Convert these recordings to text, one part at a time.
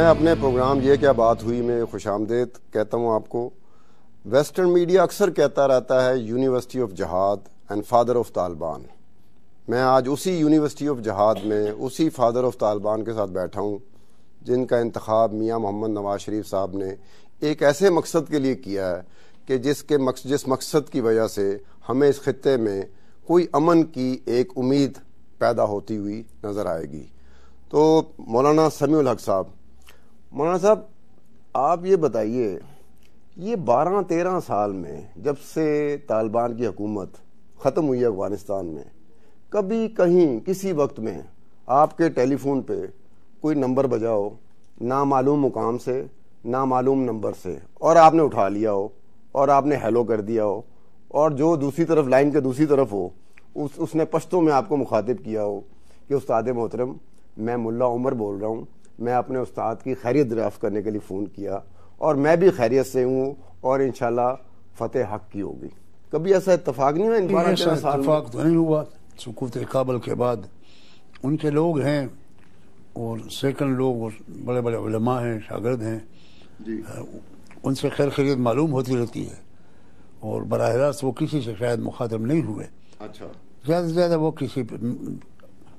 میں اپنے پروگرام یہ کیا بات ہوئی میں خوش آمدید کہتا ہوں آپ کو۔ ویسٹرن میڈیا اکثر کہتا رہتا ہے university of Jihad and father of Taliban میں آج اسی یونیورسٹی آف جہاد میں اسی فادر آف طالبان کے ساتھ بیٹھا ہوں، جن کا انتخاب میاں محمد نواز شریف صاحب نے ایک ایسے مقصد کے لیے کیا ہے کہ جس کے مقصد جس مقصد کی وجہ سے ہمیں اس خطے میں کوئی امن کی ایک امید پیدا ہوتی ہوئی نظر آئے گی۔ تو مولانا سمیع الحق صاحب مولانا صاحب، آپ یہ بتائیے، یہ بارہ تیرہ سال میں جب سے طالبان کی حکومت ختم ہوئی افغانستان میں، کبھی کہیں کسی وقت میں آپ کے ٹیلی فون پہ کوئی نمبر بجا ہو نامعلوم مقام سے، نامعلوم نمبر سے، اور آپ نے اٹھا لیا ہو، اور آپ نے ہیلو کر دیا ہو، اور جو دوسری طرف لائن کے دوسری طرف ہو، اس اس نے پشتوں میں آپ کو مخاطب کیا ہو کہ استاد محترم، میں ملا عمر بول رہا ہوں میں اپنے استاد کی خیریت دریافت کرنے کے لیے فون کیا اور میں بھی خیریت سے ہوں اور انشاءاللہ فتح حق کی ہوگی۔ کبھی ایسا اتفاق نہیں ہوا ایسا اتفاق تو نہیں ہوا۔ سکوت کابل کے بعد ان کے لوگ ہیں اور سیکنڈ لوگ بڑے بڑے علماء ہیں شاگرد ہیں۔ جی۔ ان سے خیر خیریت معلوم ہوتی رہتی ہے اور براہ راست وہ کسی سے شاید مخاطب نہیں ہوئے۔ اچھا۔ زیادہ سے زیادہ وہ کسی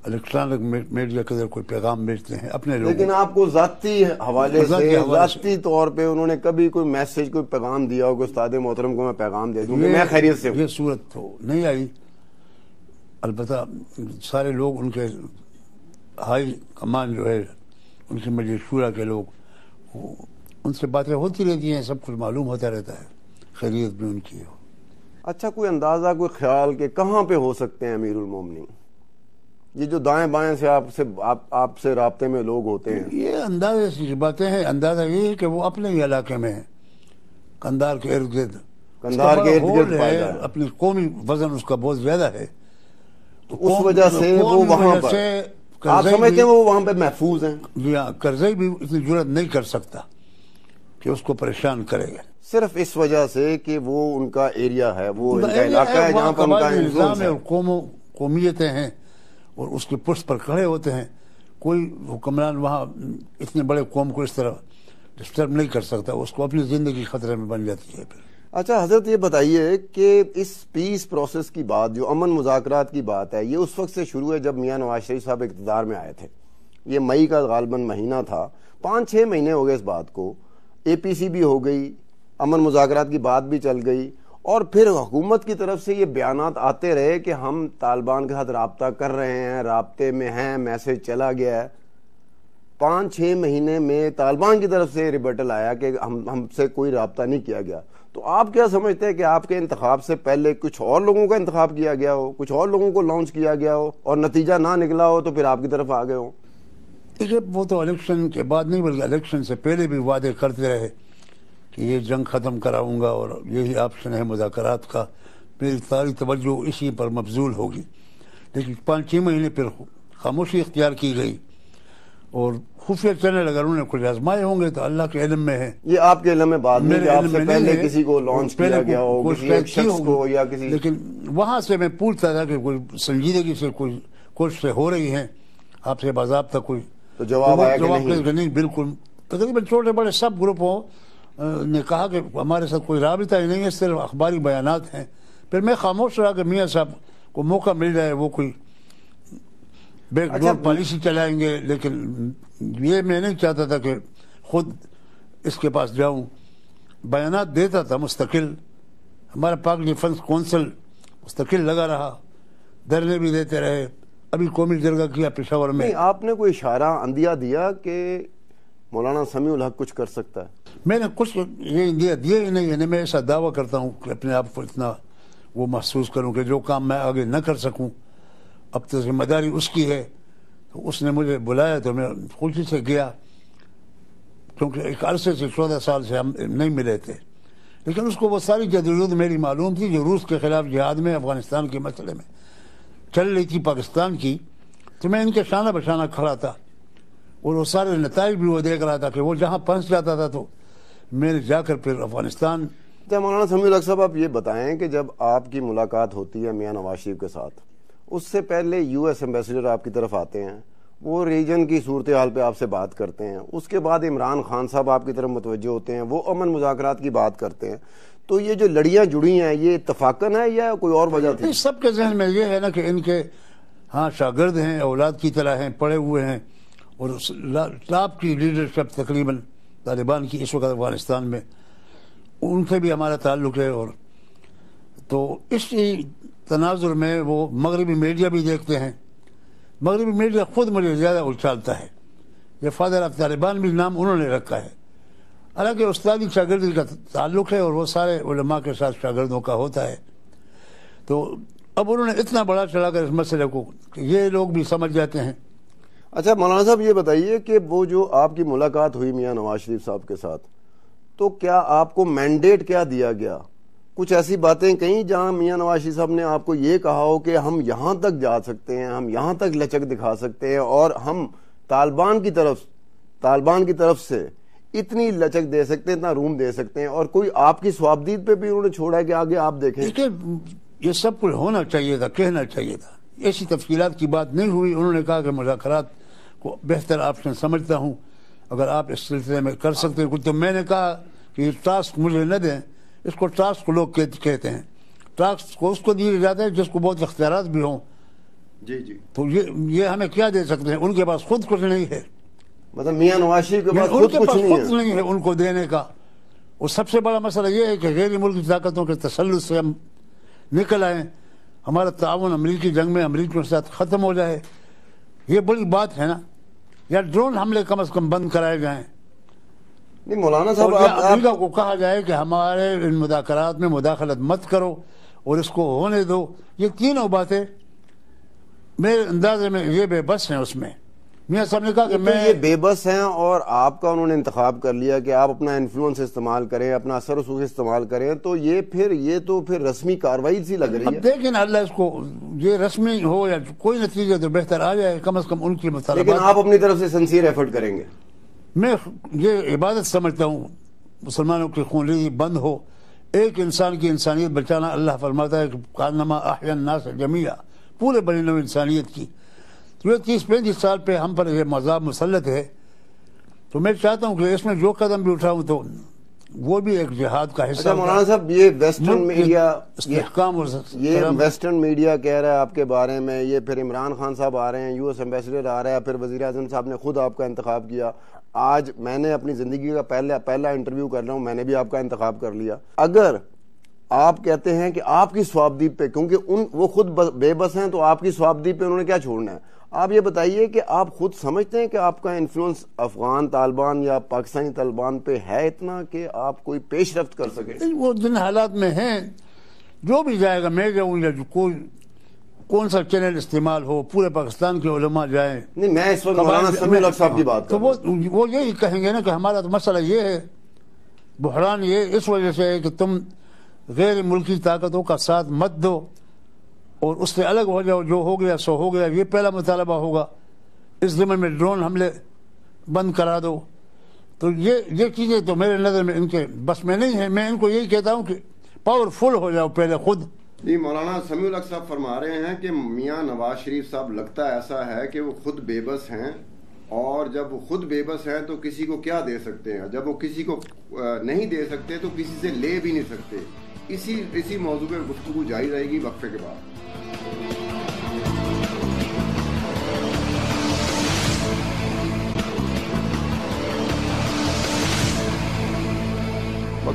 الیکٹرانک میڈیا کے ذریعے کوئی پیغام بیچتے ہیں؟ اپنے لوگ لیکن آپ کو ذاتی حوالے سے ذاتی طور پہ انہوں نے کبھی کوئی میسج کوئی پیغام دیا ہو کہ استاد محترم کو میں پیغام دے دوں میں خیریت سے یہ صورت تو نہیں آئی۔ البتہ سارے لوگ ان کے ہائی کمان جو ہے ان کے مجلس شورا کے لوگ ان سے باتیں ہوتی رہتی ہیں سب کچھ معلوم ہوتا رہتا ہے۔ خیریت بھی ان کی ہو۔ اچھا کوئی اندازہ کوئی خیال کہ کہاں پہ ہو سکتے ہیں امیر المومنین؟ یہ جو دائیں بائیں سے آپ سے آپ سے رابطے میں لوگ ہوتے ہیں۔ یہ اندازے سے باتیں ہیں اندازہ یہ ہے کہ وہ اپنے ہی علاقے میں ہیں۔ کندار کے ارد گرد۔ کندار کے ارد گرد ہے اپنی قومی وزن اس کا بہت زیادہ ہے۔ اس وجہ سے وہ وہاں پر آپ سمجھتے ہیں وہ وہاں پہ محفوظ ہیں۔ جی ہاں کرزئی بھی اتنی جرت نہیں کر سکتا کہ اس کو پریشان کرے۔ گا صرف اس وجہ سے کہ وہ ان کا ایریا ہے وہ ان کا علاقہ ہے جہاں پر ان کا ہے۔ قومیتیں ہیں۔ اور اس کے پشت پر کھڑے ہوتے ہیں، کوئی حکمران وہاں اتنے بڑے قوم کو اس طرح ڈسٹرب نہیں کر سکتا، اس کو اپنی زندگی خطرے میں بن جاتی ہے پھر۔ اچھا حضرت یہ بتائیے کہ اس پیس پروسیس کی بات، جو امن مذاکرات کی بات ہے، یہ اس وقت سے شروع ہے جب میاں نواز شریف صاحب اقتدار میں آئے تھے۔ یہ مئی کا غالباً مہینہ تھا۔ پانچ چھ مہینے ہو گئے اس بات کو۔ اے پی سی بھی ہو گئی، امن مذاکرات کی بات بھی چل گئی۔ اور پھر حکومت کی طرف سے یہ بیانات آتے رہے کہ ہم طالبان کے ساتھ رابطہ کر رہے ہیں، رابطے میں ہیں، میسج چلا گیا ہے۔ پانچ چھ مہینے میں طالبان کی طرف سے ریبٹل آیا کہ ہم ہم سے کوئی رابطہ نہیں کیا گیا۔ تو آپ کیا سمجھتے ہیں کہ آپ کے انتخاب سے پہلے کچھ اور لوگوں کا انتخاب کیا گیا ہو؟ کچھ اور لوگوں کو لانچ کیا گیا ہو؟ اور نتیجہ نہ نکلا ہو تو پھر آپ کی طرف آ گئے ہوں۔ وہ تو الیکشن کے بعد نہیں، بلکہ الیکشن سے پہلے بھی وعدے کرتے رہے۔ کہ یہ جنگ ختم کراؤں گا اور یہی آپشن ہے مذاکرات کا۔ میری ساری توجہ اسی پر مبزول ہوگی۔ لیکن پانچ چھ مہینے پھر خاموشی اختیار کی گئی۔ اور خفیہ چینل اگر انہوں نے کچھ آزمائے ہوں گے تو اللہ کے علم میں ہے۔ یہ آپ کے علم میں بات نہیں آپ سے پہلے کسی کو لانچ کیا گیا ہو کسی ایک شخص کو یا کسی لیکن وہاں سے میں پوچھتا تھا کہ کوئی سنجیدگی سے کوئی کوششیں ہو رہی ہیں۔ آپ سے باضابطہ کوئی تو جواب آیا کہ نہیں؟ بالکل۔ تقریباً چھوٹے بڑے سب گروپوں نے کہا کہ ہمارے ساتھ کوئی رابطہ ہی نہیں ہے صرف اخباری بیانات ہیں۔ پھر میں خاموش رہا کہ میاں صاحب کو موقع مل جائے وہ کوئی بیک ڈور پالیسی چلائیں گے۔ لیکن یہ میں نہیں چاہتا تھا کہ خود اس کے پاس جاؤں۔ بیانات دیتا تھا مستقل۔ ہمارا پاک ڈیفنس کونسل مستقل لگا رہا۔ دھرنے بھی دیتے رہے۔ ابھی قومی جرگہ کیا پشاور میں۔ آپ نے کوئی اشارہ اندیا دیا کہ مولانا سمیع الحق کچھ کر سکتا ہے۔ میں نے کچھ یہ دیا دیا ہی نہیں یعنی میں ایسا دعویٰ کرتا ہوں کہ اپنے آپ کو اتنا وہ محسوس کروں کہ جو کام میں آگے نہ کر سکوں، اب تو ذمہ داری اس کی ہے۔ تو اس نے مجھے بلایا تو میں خوشی سے گیا، کیونکہ ایک عرصے سے چودہ سال سے ہم نہیں ملے تھے۔ لیکن اس کو وہ ساری جدوجہد میری معلوم تھی جو روس کے خلاف جہاد میں، افغانستان کے مسئلے میں چل رہی تھی، پاکستان کی۔ تو میں ان کے شانہ بشانہ کھڑا تھا۔ اور وہ سارے نتائج بھی وہ دیکھ رہا تھا کہ وہ جہاں پہنچ جاتا تھا تو میں جا کر پھر افغانستان۔ مولانا سمیع الحق صاحب آپ یہ بتائیں کہ جب آپ کی ملاقات ہوتی ہے میاں نواز شریف کے ساتھ اس سے پہلے یو ایس ایمبیسڈر آپ کی طرف آتے ہیں وہ ریجن کی صورتحال پہ آپ سے بات کرتے ہیں اس کے بعد عمران خان صاحب آپ کی طرف متوجہ ہوتے ہیں وہ امن مذاکرات کی بات کرتے ہیں۔ تو یہ جو لڑیاں جڑی ہیں یہ اتفاقن ہے یا کوئی اور وجہ تھی؟ سب کے ذہن میں یہ ہے نا کہ ان کے ہاں شاگرد ہیں اولاد کی طرح ہیں پڑے ہوئے ہیں۔ اور ٹاپ کی لیڈرشپ تقریباً طالبان کی اس وقت افغانستان میں ان سے بھی ہمارا تعلق ہے اور تو اس تناظر میں وہ مغربی میڈیا بھی دیکھتے ہیں۔ مغربی میڈیا خود مجھے زیادہ اچھالتا ہے۔ یہ فادر آف طالبان بھی نام انہوں نے رکھا ہے۔ حالانکہ استادی شاگردی کا تعلق ہے اور وہ سارے علماء کے ساتھ شاگردوں کا ہوتا ہے۔ تو اب انہوں نے اتنا بڑا چلا کر اس مسئلے کو کہ یہ لوگ بھی سمجھ جاتے ہیں۔ اچھا مولانا صاحب، یہ بتائیے کہ وہ جو آپ کی ملاقات ہوئی میاں نواز شریف صاحب کے ساتھ، تو کیا آپ کو مینڈیٹ کیا دیا گیا؟ کچھ ایسی باتیں کہیں جہاں میاں نواز شریف صاحب نے آپ کو یہ کہا ہو کہ ہم یہاں تک جا سکتے ہیں، ہم یہاں تک لچک دکھا سکتے ہیں اور ہم طالبان کی طرف، طالبان کی طرف سے اتنی لچک دے سکتے ہیں، اتنا روم دے سکتے ہیں اور کوئی آپ کی سوابدید پہ بھی انہوں نے چھوڑا ہے کہ آگے آپ دیکھیں، یہ سب کچھ ہونا چاہیے تھا، کہنا چاہیے تھا۔ ایسی تفصیلات کی بات نہیں ہوئی، انہوں نے کہا کہ مذاکرات کو بہتر آپشن سمجھتا ہوں۔ اگر آپ اس سلسلے میں کر سکتے ہیں تو میں نے کہا کہ یہ ٹاسک مجھے نہ دیں۔ اس کو ٹاسک لوگ کہتے ہیں۔ ٹاسک کو اس کو دیا جاتا ہے جس کو بہت اختیارات بھی ہوں۔ جی جی۔ تو یہ ہمیں کیا دے سکتے ہیں؟ ان کے پاس خود کچھ نہیں ہے۔ مطلب میاں نواشی کے پاس خود کچھ نہیں ہے ان کو دینے کا۔ اور سب سے بڑا مسئلہ یہ ہے کہ غیر ملکی طاقتوں کے تسلط سے ہم نکل آئیں۔ ہمارا تعاون امریکی جنگ میں امریکیوں کے ساتھ ختم ہو جائے۔ یہ بڑی بات ہے نا۔ یا ڈرون حملے کم از کم بند کرائے جائیں۔ نہیں مولانا صاحب امریکہ کو کہا جائے کہ ہمارے ان مذاکرات میں مداخلت مت کرو اور اس کو ہونے دو۔ یہ تینوں باتیں میرے اندازے میں یہ بے بس ہیں اس میں۔ میاں صاحب نے کہا کہ میں یہ بے بس ہیں اور آپ کا انہوں نے انتخاب کر لیا کہ آپ اپنا انفلوئنس استعمال کریں اپنا اثر رسوخ استعمال کریں تو یہ پھر یہ تو پھر رسمی کاروائی سی لگ رہی ہے۔ دیکھیں اللہ اس کو یہ رسمی ہو یا کوئی نتیجہ تو بہتر آ جائے کم از کم ان کی مطالبات لیکن آپ اپنی طرف سے سنسیر ایفرٹ کریں گے۔ میں یہ عبادت سمجھتا ہوں مسلمانوں کی خون ریزی بند ہو۔ ایک انسان کی انسانیت بچانا اللہ فرماتا ہے کہ کارنما احیان الناس جمیعہ پورے بڑی نو انسانیت کی۔ یہ تیس پینتیس سال پہ ہم پر یہ مذہب مسلط ہے۔ تو میں چاہتا ہوں کہ اس میں جو قدم بھی اٹھاؤں تو وہ بھی ایک جہاد کا حصہ اچھا مولانا صاحب یہ ویسٹرن میڈیا یہ ویسٹرن میڈیا کہہ رہا ہے آپ کے بارے میں یہ پھر عمران خان صاحب آ رہے ہیں یو ایس ایمبیسڈر آ رہا ہے پھر وزیر اعظم صاحب نے خود آپ کا انتخاب کیا۔ آج میں نے اپنی زندگی کا پہلا پہلا انٹرویو کر رہا ہوں میں نے بھی آپ کا انتخاب کر لیا۔ اگر آپ کہتے ہیں کہ آپ کی سوابدیب پہ کیونکہ ان وہ خود بے بس ہیں تو آپ کی سوابدیب پہ انہوں نے کیا چھوڑنا ہے؟ آپ یہ بتائیے کہ آپ خود سمجھتے ہیں کہ آپ کا انفلوئنس افغان طالبان یا پاکستانی طالبان پہ ہے اتنا کہ آپ کوئی پیش رفت کر سکے وہ جن حالات میں ہیں جو بھی جائے گا میں جاؤں یا کوئی کون سا چینل استعمال ہو پورے پاکستان کے علماء جائیں۔ نہیں میں اس وقت مولانا سمیع الحق صاحب کی بات تو وہ یہی کہیں گے نا کہ ہمارا تو مسئلہ یہ ہے بحران یہ اس وجہ سے ہے کہ تم غیر ملکی طاقتوں کا ساتھ مت دو۔ اور اس سے الگ ہو جاؤ، جو ہو گیا سو ہو گیا، یہ پہلا مطالبہ ہوگا۔ اس زمین میں ڈرون حملے بند کرا دو۔ تو یہ یہ چیزیں تو میرے نظر میں ان کے بس میں نہیں ہیں۔ میں ان کو یہی کہتا ہوں کہ پاورفل ہو جاؤ پہلے خود۔ جی مولانا سمیع الحق صاحب فرما رہے ہیں کہ میاں نواز شریف صاحب لگتا ایسا ہے کہ وہ خود بے بس ہیں۔ اور جب وہ خود بے بس ہیں تو کسی کو کیا دے سکتے ہیں؟ جب وہ کسی کو نہیں دے سکتے تو کسی سے لے بھی نہیں سکتے۔ اسی اسی موضوع پہ گفتگو جاری رہے گی وقفے کے بعد۔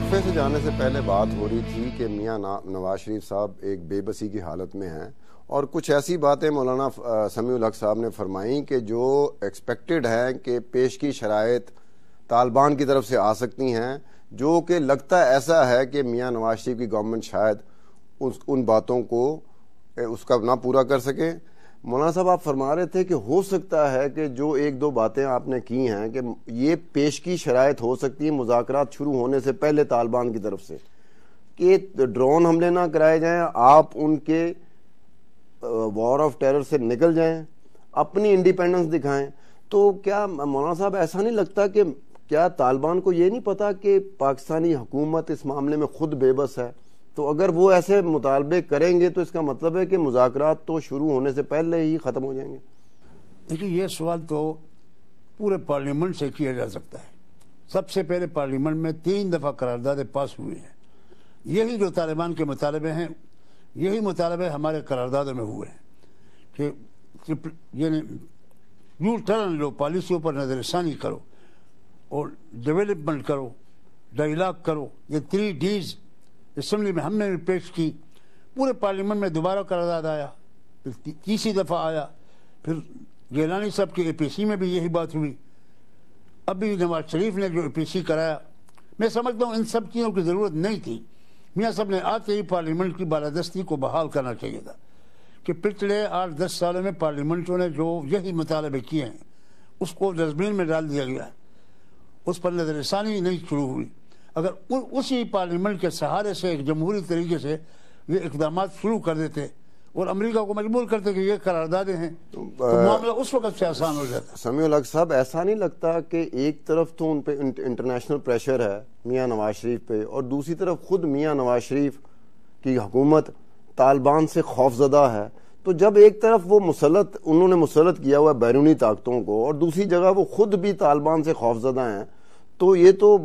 وقفے سے جانے سے پہلے بات ہو رہی تھی کہ میاں نواز شریف صاحب ایک بے بسی کی حالت میں ہیں اور کچھ ایسی باتیں مولانا سمیع الحق صاحب نے فرمائیں کہ جو ایکسپیکٹڈ ہیں کہ پیش کی شرائط طالبان کی طرف سے آ سکتی ہیں، جو کہ لگتا ایسا ہے کہ میاں نواز شریف کی گورنمنٹ شاید ان باتوں کو اس کا نہ پورا کر سکے۔ مولانا صاحب، آپ فرما رہے تھے کہ ہو سکتا ہے کہ جو ایک دو باتیں آپ نے کی ہیں کہ یہ پیش کی شرائط ہو سکتی ہے مذاکرات شروع ہونے سے پہلے طالبان کی طرف سے، کہ ڈرون حملے نہ کرائے جائیں، آپ ان کے وار آف ٹیرر سے نکل جائیں، اپنی انڈیپینڈنس دکھائیں۔ تو کیا مولانا صاحب، ایسا نہیں لگتا کہ کیا طالبان کو یہ نہیں پتا کہ پاکستانی حکومت اس معاملے میں خود بے بس ہے؟ تو اگر وہ ایسے مطالبے کریں گے تو اس کا مطلب ہے کہ مذاکرات تو شروع ہونے سے پہلے ہی ختم ہو جائیں گے۔ دیکھیے، یہ سوال تو پورے پارلیمنٹ سے کیا جا سکتا ہے؟ سب سے پہلے پارلیمنٹ میں تین دفعہ قراردادیں پاس ہوئے ہیں۔ یہی جو طالبان کے مطالبے ہیں، یہی مطالبے ہمارے قراردادوں میں ہوئے ہیں کہ یعنی یو ٹرن لو، پالیسیوں پر نظر ثانی کرو اور ڈیولپمنٹ کرو، ڈائلاگ کرو، یہ تھری ڈیز اسمبلی میں ہم نے بھی پیش کی، پورے پارلیمنٹ میں دوبارہ قرارداد آیا، پھر تیسری دفعہ آیا، پھر گیلانی صاحب کی اے پی سی میں بھی یہی بات ہوئی۔ اب بھی نواز شریف نے جو اے پی سی کرایا، میں سمجھتا ہوں ان سب چیزوں کی ضرورت نہیں تھی۔ میاں صاحب نے آتے ہی پارلیمنٹ کی بالادستی کو بحال کرنا چاہیے تھا کہ پچھلے آٹھ دس سالوں میں پارلیمنٹوں نے جو یہی مطالبے کیے ہیں، اس کو ڈسٹبین میں ڈال دیا گیا۔ اس پر نظر ثانی نہیں شروع ہوئی۔ اگر اسی پارلیمنٹ کے سہارے سے ایک جمہوری طریقے سے یہ اقدامات شروع کر دیتے اور امریکہ کو مجبور کرتے کہ یہ قراردادیں ہیں تو معاملہ اس وقت سے آسان ہو جاتا سمیع الحق صاحب ایسا نہیں لگتا کہ ایک طرف تو ان پہ انٹرنیشنل پریشر ہے میاں نواز شریف پہ اور دوسری طرف خود میاں نواز شریف کی حکومت طالبان سے خوف زدہ ہے۔ تو جب ایک طرف وہ مسلط انہوں نے مسلط کیا ہوا ہے بیرونی طاقتوں کو اور دوسری جگہ وہ خود بھی طالبان سے خوف زدہ ہیں تو یہ تو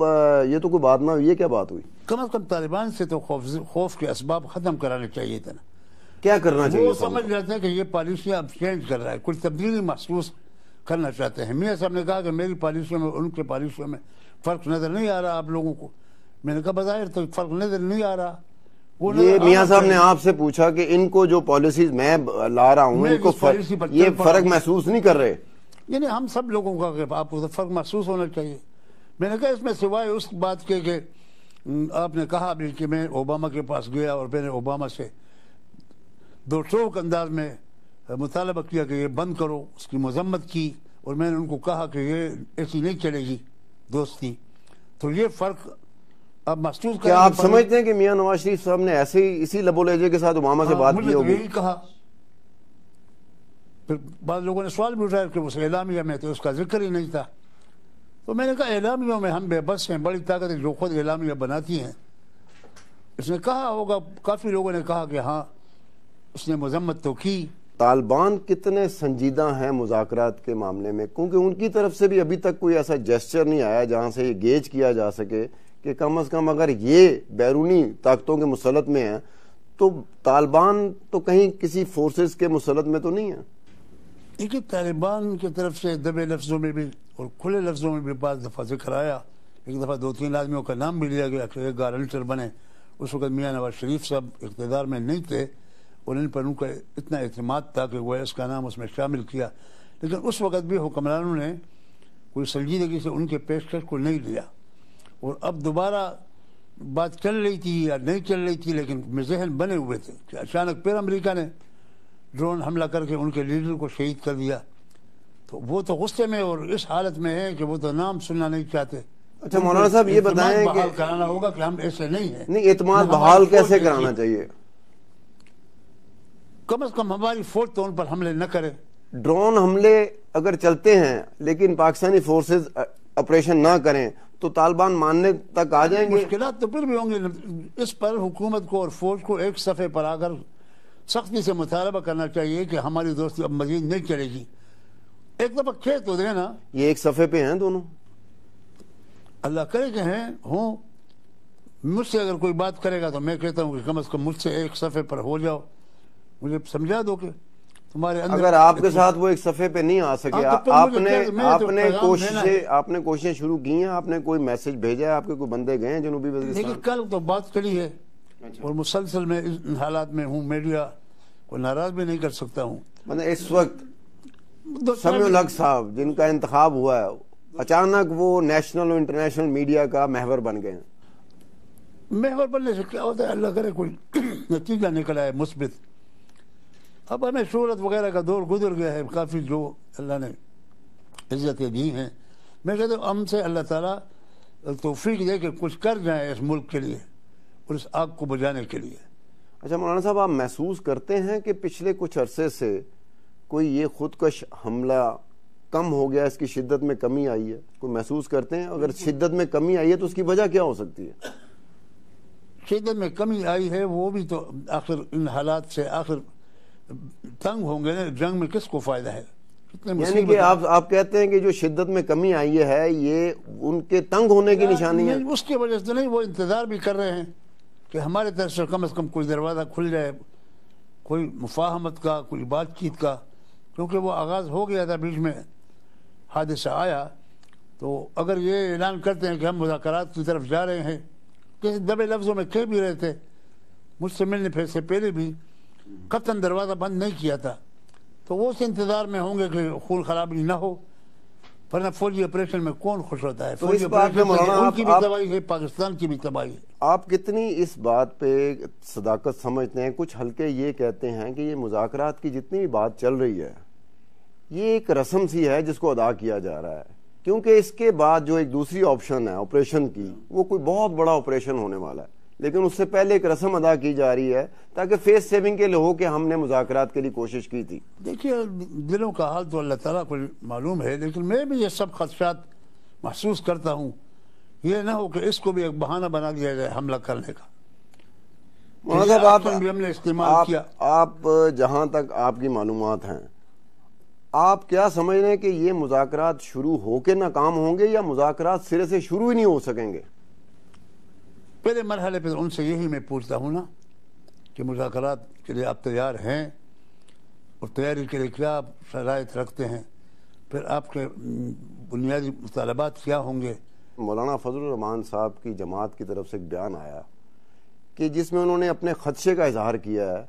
یہ تو کوئی بات نہ ہوئی یہ کیا بات ہوئی؟ کم از کم طالبان سے تو خوف کے اسباب ختم کرانے چاہیے تھے نا۔ کیا کرنا چاہیے وہ سمجھ جاتے ہیں کہ یہ پالیسیاں اب چینج کر رہا ہے کچھ تبدیلی محسوس کرنا چاہتے ہیں۔ میاں صاحب نے کہا کہ میری پالیسیوں میں ان کے پالیسیوں میں فرق نظر نہیں آ رہا آپ لوگوں کو۔ میں نے کہا بظاہر تو فرق نظر نہیں آ رہا۔ یہ میاں صاحب نے آپ سے پوچھا کہ ان کو جو پالیسیز میں لا رہا ہوں ان کو یہ فرق محسوس نہیں کر رہے۔ یعنی ہم سب لوگوں کا آپ کو فرق محسوس ہونا چاہیے۔ میں نے کہا اس میں سوائے اس بات کے کہ آپ نے کہا بھی کہ میں اوباما کے پاس گیا اور میں نے اوباما سے دو ٹوک انداز میں مطالبہ کیا کہ یہ بند کرو اس کی مذمت کی اور میں نے ان کو کہا کہ یہ ایسی نہیں چلے گی دوستی۔ تو یہ فرق اب محسوس کیا آپ سمجھتے ہیں کہ میاں نواز شریف صاحب نے ایسے ہی اسی لبو لہجے کے ساتھ اوباما سے ہاں، بات کی ہوگی؟ یہی کہا۔ پھر بعض لوگوں نے سوال بھی اٹھایا کہ اس اعلامیہ میں تو اس کا ذکر ہی نہیں تھا۔ تو میں نے کہا اعلامیوں میں ہم بے بس ہیں، بڑی طاقت جو خود اعلامیہ بناتی ہیں. اس نے کہا ہوگا، کافی لوگوں نے کہا کہ ہاں اس نے مذمت تو کی۔ طالبان کتنے سنجیدہ ہیں مذاکرات کے معاملے میں، کیونکہ ان کی طرف سے بھی ابھی تک کوئی ایسا جیسچر نہیں آیا جہاں سے یہ گیج کیا جا سکے کہ کم از کم اگر یہ بیرونی طاقتوں کے مسلط میں ہیں، تو طالبان تو کہیں کسی فورسز کے مسلط میں تو نہیں ہے دیکھیے طالبان کی طرف سے دبے لفظوں میں بھی اور کھلے لفظوں میں بھی بعض دفعہ ذکر آیا، ایک دفعہ دو تین آدمیوں کا نام بھی لیا گیا کہ ایک گارنٹر بنے۔ اس وقت میاں نواز شریف صاحب اقتدار میں نہیں تھے اور ان پر ان کا اتنا اعتماد تھا کہ وہ اس کا نام اس میں شامل کیا۔ لیکن اس وقت بھی حکمرانوں نے کوئی سنجیدگی سے ان کے پیشکش کو نہیں لیا۔ اور اب دوبارہ بات چل رہی تھی یا نہیں چل رہی تھی، لیکن ذہن بنے ہوئے تھے کہ اچانک پھر امریکہ نے ڈرون حملہ کر کے ان کے لیڈر کو شہید کر دیا۔ تو وہ تو غصے میں اور اس حالت میں ہے کہ وہ تو نام سننا نہیں چاہتے۔ اچھا مولانا صاحب یہ بتائیں کہ کرانا ہوگا کہ ہم ایسے نہیں ہیں۔ نہیں اعتماد بحال کیسے کرانا چاہیے؟ کم از کم ہماری فوج تو ان پر حملے نہ کرے۔ ڈرون حملے اگر چلتے ہیں لیکن پاکستانی فورسز آپریشن نہ کریں تو طالبان ماننے تک آ جائیں گے؟ مشکلات تو پھر بھی ہوں گے اس پر حکومت کو اور فوج کو ایک صفحے پر آ کر سختی سے مطالبہ کرنا چاہیے کہ ہماری دوستی اب مزید نہیں چلے گی۔ ایک دفعہ کھیت ہو دے نا۔ یہ ایک صفحے پہ ہیں دونوں۔ اللہ کرے کہ ہیں ہوں۔ مجھ سے اگر کوئی بات کرے گا تو میں کہتا ہوں کہ کم از کم مجھ سے ایک صفحے پر ہو جاؤ۔ مجھے سمجھا دو کہ تمہارے اگر آپ کے ساتھ وہ ایک صفحے پہ نہیں آ سکے آپ نے آپ نے کوششیں آپ نے کوششیں شروع کی ہیں آپ نے کوئی میسج بھیجا ہے آپ کے کوئی بندے گئے ہیں جنوبی وزیرستان؟ کل تو بات کری ہے اچھا۔ اور مسلسل میں ان حالات میں ہوں میڈیا کو ناراض بھی نہیں کر سکتا ہوں۔ مطلب اس وقت سمیع الحق صاحب جن کا انتخاب ہوا ہے اچانک وہ نیشنل و انٹرنیشنل میڈیا کا محور بن گئے ہیں۔ محور بننے سے کیا ہوتا ہے؟ اللہ کرے کوئی نتیجہ نکلا ہے مثبت۔ اب ہمیں شہرت وغیرہ کا دور گزر گیا ہے کافی جو اللہ نے عزتیں دی ہیں۔ میں کہتا ہوں ہم سے اللہ تعالیٰ توفیق دے کہ کچھ کر جائیں اس ملک کے لیے اور اس آگ کو بجانے کے لیے۔ اچھا مولانا صاحب آپ محسوس کرتے ہیں کہ پچھلے کچھ عرصے سے کوئی یہ خودکش حملہ کم ہو گیا اس کی شدت میں کمی آئی ہے؟ کوئی محسوس کرتے ہیں؟ اگر شدت میں کمی آئی ہے تو اس کی وجہ کیا ہو سکتی ہے؟ شدت میں کمی آئی ہے وہ بھی تو آخر ان حالات سے آخر تنگ ہوں گے نا جنگ میں کس کو فائدہ ہے؟ یعنی کہ آپ آپ کہتے ہیں کہ جو شدت میں کمی آئی ہے یہ ان کے تنگ ہونے کی نشانی ہے۔ اس کی وجہ سے نہیں وہ انتظار بھی کر رہے ہیں۔ کہ ہمارے طرف سے کم از کم کوئی دروازہ کھل جائے، کوئی مفاہمت کا، کوئی بات چیت کا، کیونکہ وہ آغاز ہو گیا تھا بیچ میں، حادثہ آیا، تو اگر یہ اعلان کرتے ہیں کہ ہم مذاکرات کی طرف جا رہے ہیں، کسی دبے لفظوں میں کہہ بھی رہے تھے، مجھ سے ملنے پھر سے پہلے بھی قطن دروازہ بند نہیں کیا تھا، تو وہ اس انتظار میں ہوں گے کہ خون خرابی نہ ہو۔ ورنہ فوجی آپریشن میں کون خوش ہوتا ہے فوجی ان کی بھی تباہی ہے پاکستان کی بھی تباہی ہے آپ کتنی اس بات پہ صداقت سمجھتے ہیں کچھ ہلکے یہ کہتے ہیں کہ یہ مذاکرات کی جتنی بھی بات چل رہی ہے یہ ایک رسم سی ہے جس کو ادا کیا جا رہا ہے کیونکہ اس کے بعد جو ایک دوسری آپشن ہے آپریشن کی وہ کوئی بہت بڑا آپریشن ہونے والا ہے لیکن اس سے پہلے ایک رسم ادا کی جا رہی ہے تاکہ فیس سیونگ کے ہو کہ ہم نے مذاکرات کے لیے کوشش کی تھی۔ دیکھیے دلوں کا حال تو اللہ تعالیٰ کو معلوم ہے لیکن میں بھی یہ سب خدشات محسوس کرتا ہوں۔ یہ نہ ہو کہ اس کو بھی ایک بہانہ بنا دیا جائے حملہ کرنے کا۔ آپ جہاں تک آپ کی معلومات ہیں آپ کیا سمجھ رہے ہیں کہ یہ مذاکرات شروع ہو کے ناکام ہوں گے یا مذاکرات سرے سے شروع ہی نہیں ہو سکیں گے؟ پہلے مرحلے پہ ان سے یہی میں پوچھتا ہوں نا کہ مذاکرات کے لیے آپ تیار ہیں اور تیاری کے لیے کیا آپ شرائط رکھتے ہیں؟ پھر آپ کے بنیادی مطالبات کیا ہوں گے؟ مولانا فضل الرحمان صاحب کی جماعت کی طرف سے ایک بیان آیا کہ جس میں انہوں نے اپنے خدشے کا اظہار کیا ہے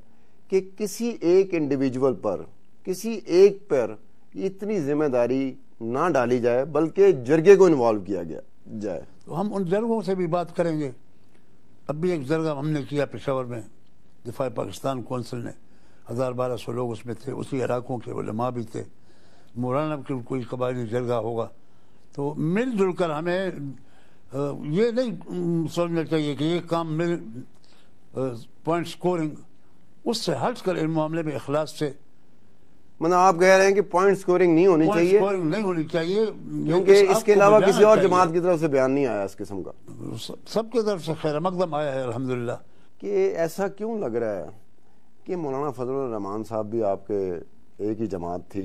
کہ کسی ایک انڈیویجول پر کسی ایک پر اتنی ذمہ داری نہ ڈالی جائے بلکہ جرگے کو انوالو کیا گیا جائے۔ تو ہم ان جرگوں سے بھی بات کریں گے۔ اب بھی ایک جرگہ ہم نے کیا پشاور میں، دفاع پاکستان کونسل نے۔ ہزار بارہ سو لوگ اس میں تھے، اسی علاقوں کے علماء بھی تھے۔ مولانا کی کوئی قبائلی جرگہ ہوگا۔ تو مل جل کر ہمیں یہ نہیں سمجھنا چاہیے کہ یہ کام مل پوائنٹ سکورنگ اس سے ہٹ کر ان معاملے میں اخلاص سے مطلب آپ کہہ رہے ہیں کہ پوائنٹ سکورنگ نہیں ہونی چاہیے۔ نہیں ہونی چاہیے کیونکہ اس کے علاوہ کسی اور جماعت کی طرف سے بیان نہیں آیا اس قسم کا۔ سب کی طرف سے خیر مقدم آیا ہے الحمدللہ۔ کہ ایسا کیوں لگ رہا ہے کہ مولانا فضل الرحمان صاحب بھی آپ کے ایک ہی جماعت تھی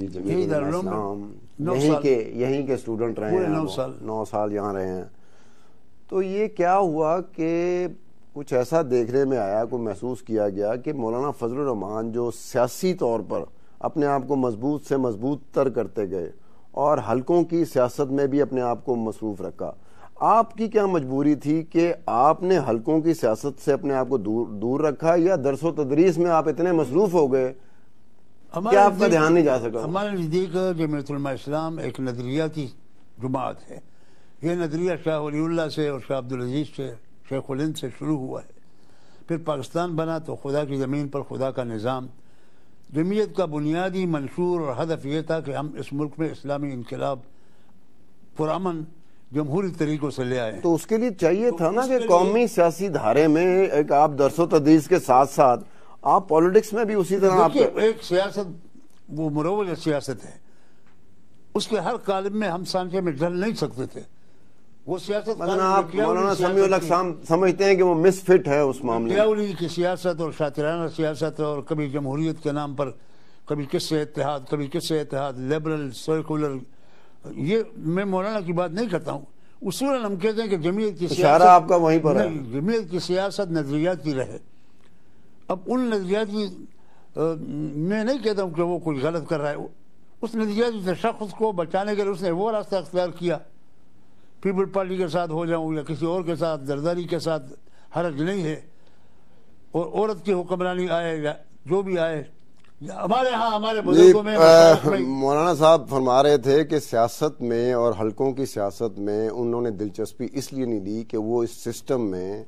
یہیں کے یہیں کے اسٹوڈنٹ رہے ہیں نو سال۔ یہاں رہے ہیں۔ تو یہ کیا ہوا کہ کچھ ایسا دیکھنے میں آیا کو محسوس کیا گیا کہ مولانا فضل الرحمان جو سیاسی طور پر اپنے آپ کو مضبوط سے مضبوط تر کرتے گئے اور حلقوں کی سیاست میں بھی اپنے آپ کو مصروف رکھا۔ آپ کی کیا مجبوری تھی کہ آپ نے حلقوں کی سیاست سے اپنے آپ کو دور دور رکھا یا درس و تدریس میں آپ اتنے مصروف ہو گئے؟ کیا آپ کا دھیان نہیں جا سکا؟ ہمارے نزدیک جمعیت علماء اسلام ایک نظریاتی جماعت ہے۔ یہ نظریہ شاہ ولی اللہ سے اور شاہ عبدالعزیز سے شیخ الند سے شروع ہوا ہے۔ پھر پاکستان بنا تو خدا کی زمین پر خدا کا نظام جمعیت کا بنیادی منشور اور ہدف یہ تھا کہ ہم اس ملک میں اسلامی انقلاب پرامن جمہوری طریقوں سے لے آئے تو اس کے لیے چاہیے تھا نا کہ قومی سیاسی دھارے میں ایک آپ درس و تدریس کے ساتھ ساتھ آپ پولیٹکس میں بھی اسی طرح آپ ایک سیاست وہ مروج سیاست ہے۔ اس کے ہر کالب میں ہم سانچے میں ڈل نہیں سکتے تھے۔ وہ سیاست آپ مولانا سمیع الگ سمجھتے ہیں کہ وہ مس فٹ ہے اس معاملے کی سیاست اور شاطرانہ سیاست اور کبھی جمہوریت کے نام پر کبھی کس سے اتحاد کبھی کس سے اتحاد لیبرل سرکولر یہ میں مولانا کی بات نہیں کرتا ہوں۔ اصول ہم کہتے ہیں کہ جمعیت کی سیاست آپ کا وہیں پر ہے۔ جمعیت کی سیاست نظریات کی رہے۔ اب ان نظریات کی میں نہیں کہتا ہوں کہ وہ کوئی غلط کر رہا ہے۔ اس نظریاتی شخص کو بچانے کے لیے اس نے وہ راستہ اختیار کیا۔ پیپل پارٹی کے ساتھ ہو جاؤں یا کسی اور کے ساتھ درداری کے ساتھ حرج نہیں ہے۔ اور عورت کی حکمرانی آئے یا جو بھی آئے ہمارے ہاں ہمارے بزرگوں میں مولانا صاحب فرما رہے تھے کہ سیاست میں اور حلقوں کی سیاست میں انہوں نے دلچسپی اس لیے نہیں دی کہ وہ اس سسٹم میں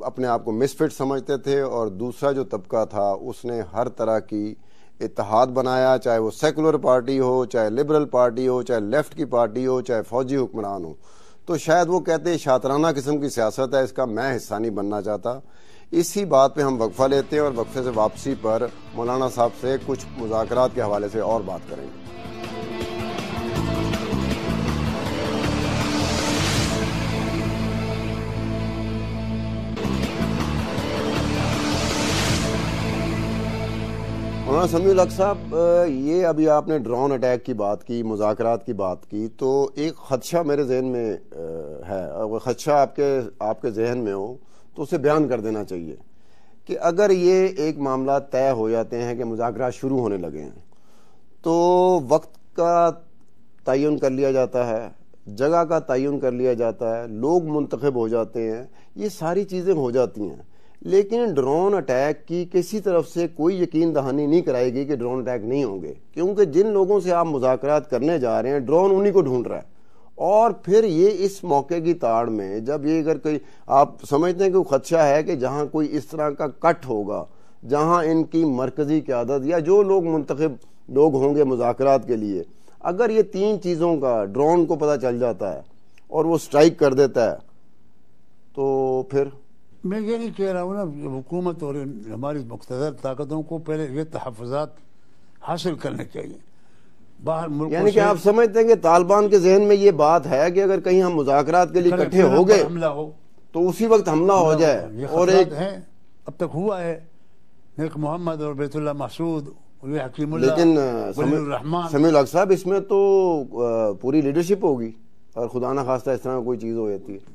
اپنے آپ کو مسفٹ سمجھتے تھے اور دوسرا جو طبقہ تھا اس نے ہر طرح کی اتحاد بنایا چاہے وہ سیکولر پارٹی ہو چاہے لبرل پارٹی ہو چاہے لیفٹ کی پارٹی ہو چاہے فوجی حکمران ہو۔ تو شاید وہ کہتے ہیں شاطرانہ قسم کی سیاست ہے، اس کا میں حصہ نہیں بننا چاہتا۔ اسی بات پہ ہم وقفہ لیتے ہیں اور وقفے سے واپسی پر مولانا صاحب سے کچھ مذاکرات کے حوالے سے اور بات کریں گے۔ مولانا سمیع الحق صاحب یہ ابھی آپ نے ڈرون اٹیک کی بات کی، مذاکرات کی بات کی، تو ایک خدشہ میرے ذہن میں ہے۔ اگر خدشہ آپ کے آپ کے ذہن میں ہو، تو اسے بیان کر دینا چاہیے کہ اگر یہ ایک معاملات طے ہو جاتے ہیں کہ مذاکرات شروع ہونے لگے ہیں، تو وقت کا تعین کر لیا جاتا ہے، جگہ کا تعین کر لیا جاتا ہے، لوگ منتخب ہو جاتے ہیں، یہ ساری چیزیں ہو جاتی ہیں۔ لیکن ڈرون اٹیک کی کسی طرف سے کوئی یقین دہانی نہیں کرائے گی کہ ڈرون اٹیک نہیں ہوں گے۔ کیونکہ جن لوگوں سے آپ مذاکرات کرنے جا رہے ہیں، ڈرون انہی کو ڈھونڈ رہا ہے۔ اور پھر یہ اس موقع کی تاڑ میں جب یہ اگر کوئی، آپ سمجھتے ہیں کہ خدشہ ہے کہ جہاں کوئی اس طرح کا کٹ ہوگا، جہاں ان کی مرکزی قیادت یا جو لوگ منتخب لوگ ہوں گے مذاکرات کے لیے، اگر یہ تین چیزوں کا ڈرون کو پتہ چل جاتا ہے اور وہ سٹرائک کر دیتا ہے، تو پھر میں یہ نہیں کہہ رہا ہوں نا حکومت اور ہماری مقتدر طاقتوں کو پہلے یہ تحفظات حاصل کرنے چاہیے۔ باہر ملک یعنی کہ آپ سمجھتے ہیں کہ طالبان کے ذہن میں یہ بات ہے کہ اگر کہیں ہم مذاکرات کے لیے کٹھے ہو گئے حملہ ہو۔ تو اسی وقت حملہ ہو جائے۔ اور ایک اب تک ہوا ہے۔ نیک محمد اور بیت اللہ محسود حکیم لیکن سمیع الحق صاحب اس میں تو پوری لیڈرشپ ہوگی۔ اور خدا نہ خواستہ اس طرح کوئی چیز ہو جاتی ہے۔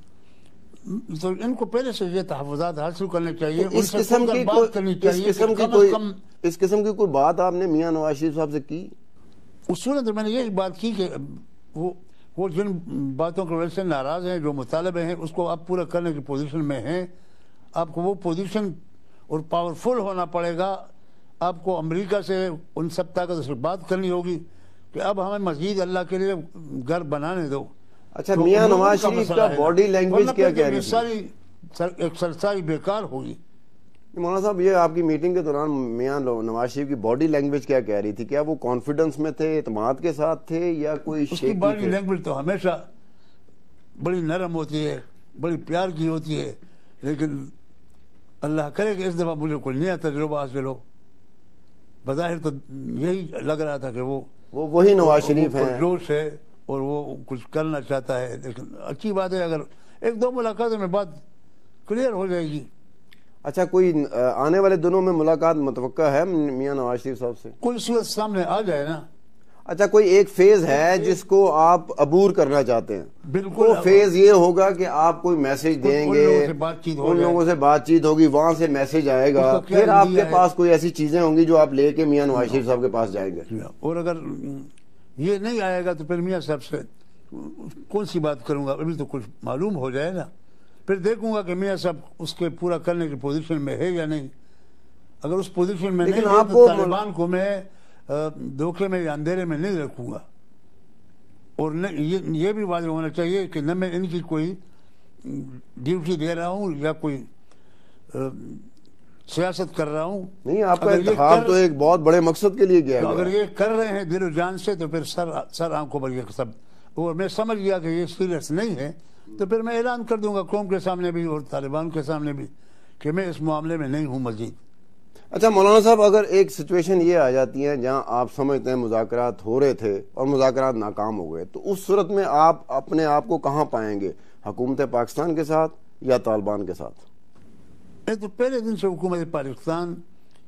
تو ان کو پہلے سے یہ تحفظات حاصل کرنے چاہیے اس قسم کی کوئی اس قسم کی کوئی بات آپ نے میاں نواز شریف صاحب سے کی؟ اصول تو میں نے یہ بات کی کہ وہ وہ جن باتوں کی وجہ سے ناراض ہیں جو مطالبے ہیں اس کو آپ پورا کرنے کی پوزیشن میں ہیں۔ آپ کو وہ پوزیشن اور پاورفل ہونا پڑے گا۔ آپ کو امریکہ سے ان سب طاقت سے بات کرنی ہوگی کہ اب ہمیں مزید اللہ کے لیے گھر بنانے دو۔ اچھا میاں نواز شریف کا باڈی لینگویج کیا کہہ رہی ساری ایکسرسائز بیکار ہوگی مولانا صاحب یہ آپ کی میٹنگ کے دوران میاں نواز شریف کی باڈی لینگویج کیا کہہ رہی تھی؟ کیا وہ کانفیڈنس میں تھے اعتماد کے ساتھ تھے یا کوئی اس کی باڈی لینگویج تو ہمیشہ بڑی نرم ہوتی ہے بڑی پیار کی ہوتی ہے لیکن اللہ کرے کہ اس دفعہ مجھے کوئی نیا تجربہ حاصل ہو۔ بظاہر تو یہی لگ رہا تھا کہ وہ وہی نواز شریف ہیں۔ جوش ہے۔ اور وہ کچھ کرنا چاہتا ہے۔ لیکن اچھی بات ہے اگر ایک دو ملاقاتوں میں بات کلیئر ہو جائے گی۔ اچھا کوئی آنے والے دنوں میں ملاقات متوقع ہے میاں نواز شریف صاحب سے؟ کوئی صورت سامنے آ جائے نا۔ اچھا کوئی ایک فیز ہے جس کو آپ عبور کرنا چاہتے ہیں؟ بالکل۔ فیز یہ ہوگا کہ آپ کوئی میسج دیں گے ان لوگوں سے بات چیت ہوگی وہاں سے میسج آئے گا۔ پھر آپ کے پاس کوئی ایسی چیزیں ہوں گی جو آپ لے کے میاں نواز شریف صاحب کے پاس جائیں گے۔ اور اگر یہ نہیں آئے گا تو پھر میاں صاحب سے کون سی بات کروں گا؟ ابھی تو کچھ معلوم ہو جائے نا۔ پھر دیکھوں گا کہ میاں صاحب اس کے پورا کرنے کی پوزیشن میں ہے یا نہیں۔ اگر اس پوزیشن میں نہیں ہے تو طالبان کو میں دھوکے میں یا اندھیرے میں نہیں رکھوں گا۔ اور یہ بھی واضح ہونا چاہیے کہ نہ میں ان کی کوئی ڈیوٹی دے رہا ہوں یا کوئی سیاست کر رہا ہوں۔ نہیں آپ کا انتخاب تو ایک بہت بڑے مقصد کے لیے گیا۔ اگر یہ کر رہے ہیں دل و جان سے تو پھر سر سر آنکھوں پر یہ سب۔ اور میں سمجھ گیا کہ یہ سیریس نہیں ہے۔ تو پھر میں اعلان کر دوں گا قوم کے سامنے بھی اور طالبان کے سامنے بھی کہ میں اس معاملے میں نہیں ہوں مزید۔ اچھا مولانا صاحب اگر ایک سچویشن یہ آ جاتی ہے جہاں آپ سمجھتے ہیں مذاکرات ہو رہے تھے اور مذاکرات ناکام ہو گئے تو اس صورت میں آپ اپنے آپ کو کہاں پائیں گے؟ حکومت پاکستان کے ساتھ یا طالبان کے ساتھ؟ میں تو پہلے دن سے حکومت پاکستان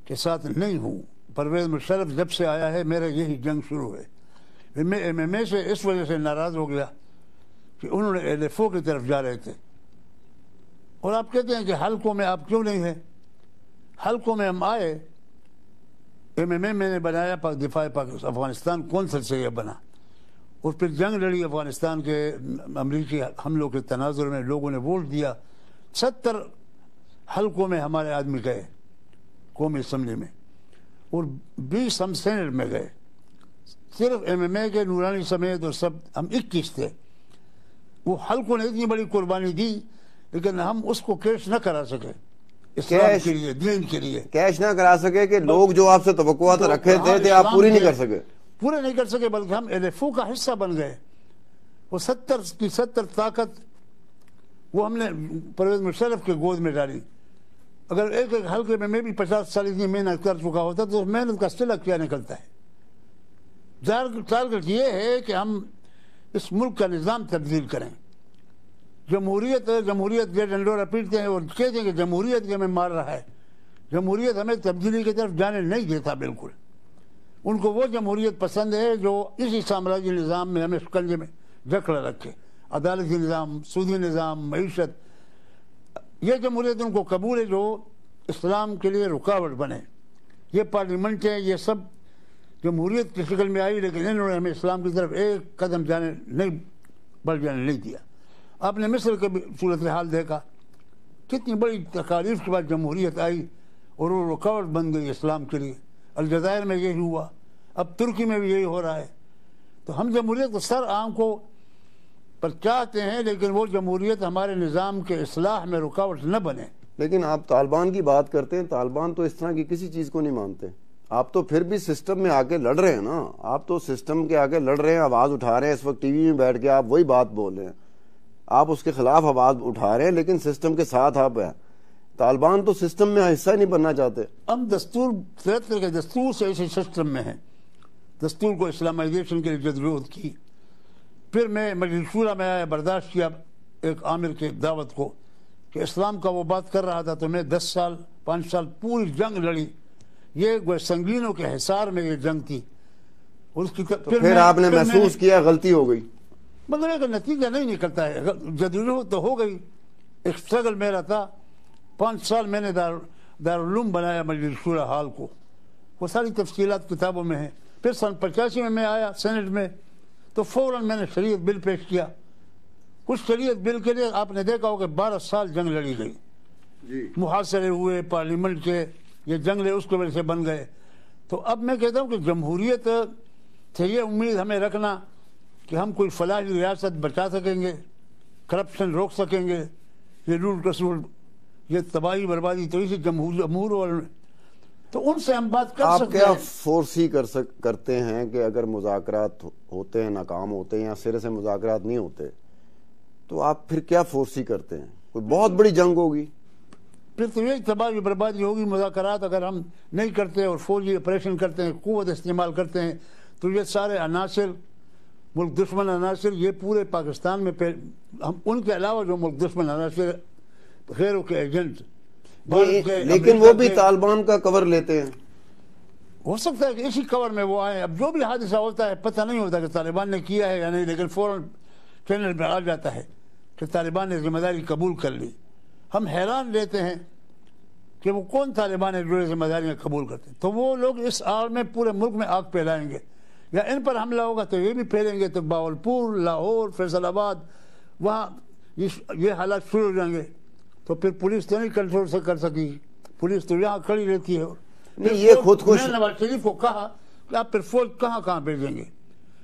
کے ساتھ نہیں ہوں پرویز مشرف جب سے آیا ہے میرا یہی جنگ شروع ہے میں ایم ایم اے سے اس وجہ سے ناراض ہو گیا کہ انہوں نے ایل ایف او کی طرف جا رہے تھے اور آپ کہتے ہیں کہ حلقوں میں آپ کیوں نہیں ہیں حلقوں میں ہم آئے ایم ایم اے میں نے بنایا پاک دفاع افغانستان کونسل سے یہ بنا اور پھر جنگ لڑی افغانستان کے امریکی حملوں کے تناظر میں لوگوں نے ووٹ دیا ستر حلقوں میں ہمارے آدمی گئے قومی اسمبلی میں اور بیس ہم سینٹ میں گئے۔ صرف ایم ایم اے کے نورانی سمیت اور سب ہم اکیس تھے۔ وہ حلقوں نے اتنی بڑی قربانی دی لیکن ہم اس کو کیش نہ کرا سکے۔ اسلام کے لیے دین کے لیے۔ کیش نہ کرا سکے کہ لوگ جو آپ سے توقعات رکھے تھے تھے آپ پوری نہیں کر سکے۔ پورے نہیں کر سکے بلکہ ہم ایل ایف او کا حصہ بن گئے۔ وہ ستر کی ستر طاقت وہ ہم نے پرویز مشرف کے گود میں ڈالی۔ اگر ایک ایک حلقے میں میں بھی پچاس سال اتنی محنت کر چکا ہوتا تو محنت کا سلہ کیا نکلتا ہے؟ ٹارگٹ یہ ہے کہ ہم اس ملک کا نظام تبدیل کریں۔ جمہوریت جمہوریت کے ڈنڈورا پیٹتے ہیں اور کہتے ہیں کہ جمہوریت کے ہمیں مار رہا ہے۔ جمہوریت ہمیں تبدیلی کی طرف جانے نہیں دیتا بالکل۔ ان کو وہ جمہوریت پسند ہے جو اسی سامراجی نظام میں ہمیں شکنجے میں جکڑا رکھے۔ عدالتی نظام، سودی نظام، معیشت یہ جمہوریت ان کو قبول ہے جو اسلام کے لیے رکاوٹ بنے۔ یہ پارلیمنٹ ہے، یہ سب جمہوریت کی شکل میں آئی، لیکن انہوں نے ہمیں اسلام کی طرف ایک قدم جانے نہیں بڑھ جانے نہیں دیا۔ آپ نے مصر کا بھی صورتحال دیکھا۔ کتنی بڑی تکالیف کے بعد جمہوریت آئی اور وہ رکاوٹ بن گئی اسلام کے لیے۔ الجزائر میں یہی ہوا، اب ترکی میں بھی یہی ہو رہا ہے۔ تو ہم جمہوریت سر عام کو پر چاہتے ہیں لیکن وہ جمہوریت ہمارے نظام کے اصلاح میں رکاوٹ نہ بنے۔ لیکن آپ طالبان کی بات کرتے ہیں طالبان تو اس طرح کی کسی چیز کو نہیں مانتے۔ آپ تو پھر بھی سسٹم میں آگے لڑ رہے ہیں نا۔ آپ تو سسٹم کے آگے لڑ رہے ہیں آواز اٹھا رہے ہیں اس وقت ٹی وی میں بیٹھ کے آپ وہی بات بول رہے ہیں۔ آپ اس کے خلاف آواز اٹھا رہے ہیں لیکن سسٹم کے ساتھ آپ ہیں۔ طالبان تو سسٹم میں حصہ نہیں بننا چاہتے۔ ہم دستور کے دستور سے ایسے سسٹم میں ہیں۔ دستور کو اسلامائزیشن کے لیے جدوجہد کی۔ پھر میں مجلس شورا میں آیا برداشت کیا ایک عامر کے دعوت کو کہ اسلام کا وہ بات کر رہا تھا تو میں دس سال پانچ سال پوری جنگ لڑی۔ یہ سنگینوں کے حصار میں یہ جنگ تھی۔ اس کی پھر آپ نے محسوس کیا غلطی ہو گئی؟ مگر ایک نتیجہ نہیں نکلتا ہے۔ جدوجہد تو ہو گئی۔ ایک سٹرگل میرا تھا۔ پانچ سال میں نے دار دارالعلوم بنایا مجلس شورا حال کو۔ وہ ساری تفصیلات کتابوں میں ہیں۔ پھر سن پچاسی میں میں آیا سینٹ میں۔ تو فوراً میں نے شریعت بل پیش کیا۔ اس شریعت بل کے لیے آپ نے دیکھا ہو کہ بارہ سال جنگ لڑی گئی۔ جی۔ محاصرے ہوئے پارلیمنٹ کے یہ جنگ لے اس کی وجہ سے بن گئے۔ تو اب میں کہتا ہوں کہ جمہوریت سے یہ امید ہمیں رکھنا کہ ہم کوئی فلاحی ریاست بچا سکیں گے کرپشن روک سکیں گے۔ یہ رول کسول یہ تباہی بربادی تو اسی جمہور اور تو ان سے ہم بات کر سکتے ہیں۔ آپ کیا فورسی کر سک کرتے ہیں کہ اگر مذاکرات ہوتے ہیں ناکام ہوتے ہیں یا سرے سے مذاکرات نہیں ہوتے تو آپ پھر کیا فورسی کرتے ہیں؟ کوئی بہت بڑی جنگ ہوگی۔ پھر تو یہ تباہی بربادی ہوگی مذاکرات اگر ہم نہیں کرتے اور فوجی آپریشن کرتے ہیں قوت استعمال کرتے ہیں تو یہ سارے عناصر ملک دشمن عناصر یہ پورے پاکستان میں ہم ان کے علاوہ جو ملک دشمن عناصر غیروں کے ایجنٹ لیکن وہ بھی طالبان کا کور لیتے ہیں۔ ہو سکتا ہے کہ اسی کور میں وہ آئے۔ اب جو بھی حادثہ ہوتا ہے پتہ نہیں ہوتا کہ طالبان نے کیا ہے یا نہیں لیکن فوراً چینل پہ آ جاتا ہے کہ طالبان نے ذمہ داری قبول کر لی۔ ہم حیران لیتے ہیں کہ وہ کون طالبان ہے جو ذمہ داریاں قبول کرتے ہیں۔ تو وہ لوگ اس آڑ میں پورے ملک میں آگ پھیلائیں گے۔ یا ان پر حملہ ہوگا تو یہ بھی پھیلیں گے تو باولپور لاہور فیصل آباد وہاں یہ حالات شروع ہو جائیں گے۔ تو پھر پولیس تو نہیں کنٹرول سے کر سکی۔ پولیس تو یہاں کھڑی رہتی ہے۔ نہیں یہ خود خوش نواز شریف کو کہا کہ آپ پھر فوج کہاں کہاں بھیجیں گے؟